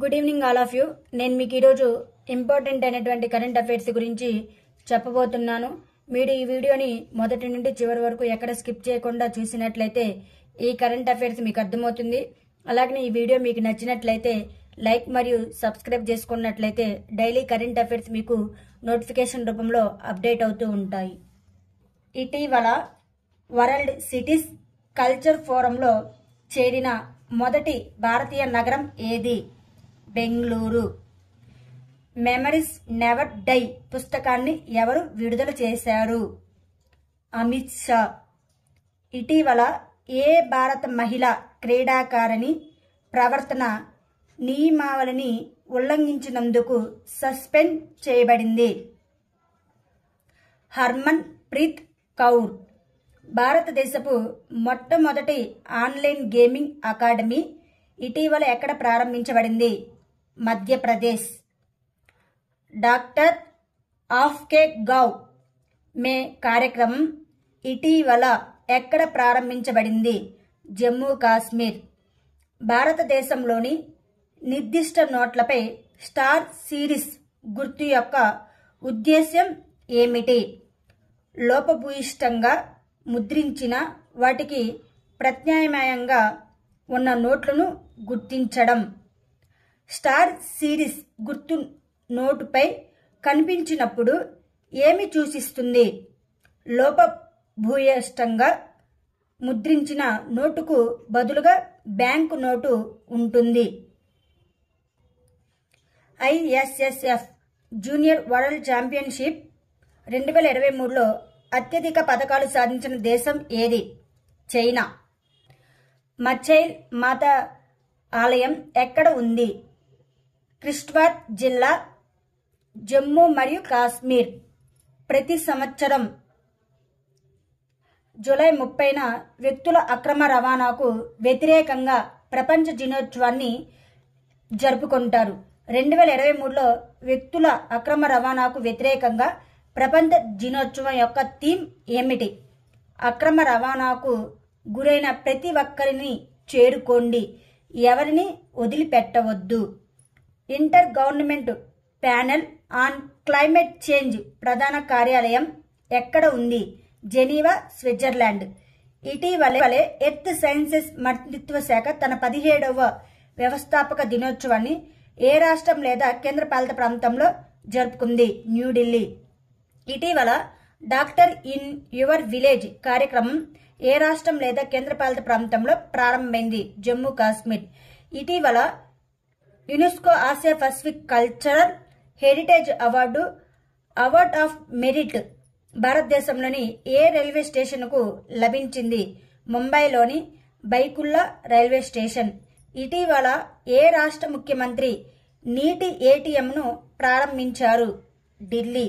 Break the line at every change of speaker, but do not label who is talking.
Good evening all of you నేను మీకు ఈరోజు ఇంపార్టెంట్ అయినటువంటి కరెంట్ అఫైర్స్ గురించి చెప్పబోతున్నాను. మీరు ఈ వీడియోని మొదటి నుండి చివరి వరకు ఎక్కడ స్కిప్ చేయకుండా చూసినట్లయితే ఈ కరెంట్ అఫైర్స్ మీకు అర్థమవుతుంది. అలాగే ఈ వీడియో మీకు నచ్చినట్లయితే లైక్ మరియు సబ్స్క్రైబ్ చేసుకున్నట్లయితే డైలీ కరెంట్ అఫైర్స్ మీకు నోటిఫికేషన్ రూపంలో అప్డేట్ అవుతూ ఉంటాయి. ఇటీవల వరల్డ్ సిటీస్ కల్చర్ ఫోరంలో చేరిన మొదటి భారతీయ నగరం ఏది? బెంగళూరు. మెమరీస్ నెవర్ డై పుస్తకాన్ని ఎవరు విడుదల చేశారు? అమిత్ షా. ఇటీవల ఏ భారత మహిళ క్రీడాకారిణి ప్రవర్తన నియమావళిని ఉల్లంఘించినందుకు సస్పెండ్ చేయబడింది. హర్మన్ ప్రీత్ కౌర్ భారతదేశపు మొట్టమొదటి ఆన్లైన్ గేమింగ్ అకాడమీ ఇటీవల ఎక్కడ ప్రారంభించబడింది? మధ్యప్రదేశ్. డాక్టర్ ఆఫ్ కే గౌ మే కార్యక్రమం ఇటీవల ఎక్కడ ప్రారంభించబడింది? జమ్మూ కాశ్మీర్. భారతదేశంలోని నిర్దిష్ట నోట్లపై స్టార్ సిరీస్ గుర్తు యొక్క ఉద్దేశ్యం ఏమిటి? లోపభూయిష్టంగా ముద్రించిన వాటికి ప్రత్యామ్నాయంగా ఉన్న నోట్లను గుర్తించడం. స్టార్ సిరీస్ గుర్తు నోటుపై కనిపించినప్పుడు ఏమి సూచిస్తుంది? లోపభూయిష్టంగా ముద్రించిన నోటుకు బదులుగా బ్యాంకు నోటు ఉంటుంది. ఐఎస్ఎస్ఎఫ్ జూనియర్ వరల్డ్ ఛాంపియన్షిప్ రెండు వేల ఇరవై మూడులో అత్యధిక పథకాలు సాధించిన దేశం ఏది? చైనా. మచ్చైల్ మాత ఆలయం ఎక్కడ ఉంది? క్రిస్ట్వార్ జిల్లా జమ్మూ మరియు కాశ్మీర్. ప్రతి సంవత్సరం జూలై ముప్పైన వ్యక్తుల అక్రమ రవాణాకు వ్యతిరేకంగా ప్రపంచ దినోత్సవాన్ని జరుపుకుంటారు. రెండు వేల ఇరవై మూడులో వ్యక్తుల అక్రమ రవాణాకు వ్యతిరేకంగా ప్రపంచ దినోత్సవం యొక్క థీమ్ ఏమిటి? అక్రమ రవాణాకు గురైన ప్రతి ఒక్కరిని చేరుకోండి. ఎవరిని వదిలిపెట్టవద్దు. Inter government panel on climate change ప్రధాన కార్యాలయం ఎక్కడ ఉంది? Geneva Switzerland. ఇటీవలే ఎర్త్ సైన్సెస్ మంత్రిత్వ శాఖ తన పదిహేడవ వ్యవస్థాపక దినోత్సవాన్ని ఏ రాష్ట్రం లేదా కేంద్రపాలిత ప్రాంతంలో జరుపుకుంది? న్యూఢిల్లీ. ఇటీవల డాక్టర్ ఇన్ యువర్ విలేజ్ కార్యక్రమం ఏ రాష్ట్రం లేదా కేంద్రపాలిత ప్రాంతంలో ప్రారంభమైంది? జమ్మూ కాశ్మీర్. ఇటీవల UNESCO Asia Pacific cultural heritage award award of merit భారతదేశంలోని ఏ రైల్వే స్టేషన్కు లభించింది? ముంబైలోని బైకుల్లా రైల్వే స్టేషన్. ఇటీవల ఏ రాష్ట్ర ముఖ్యమంత్రి నీటి ఏటీఎంను ప్రారంభించారు? ఢిల్లీ.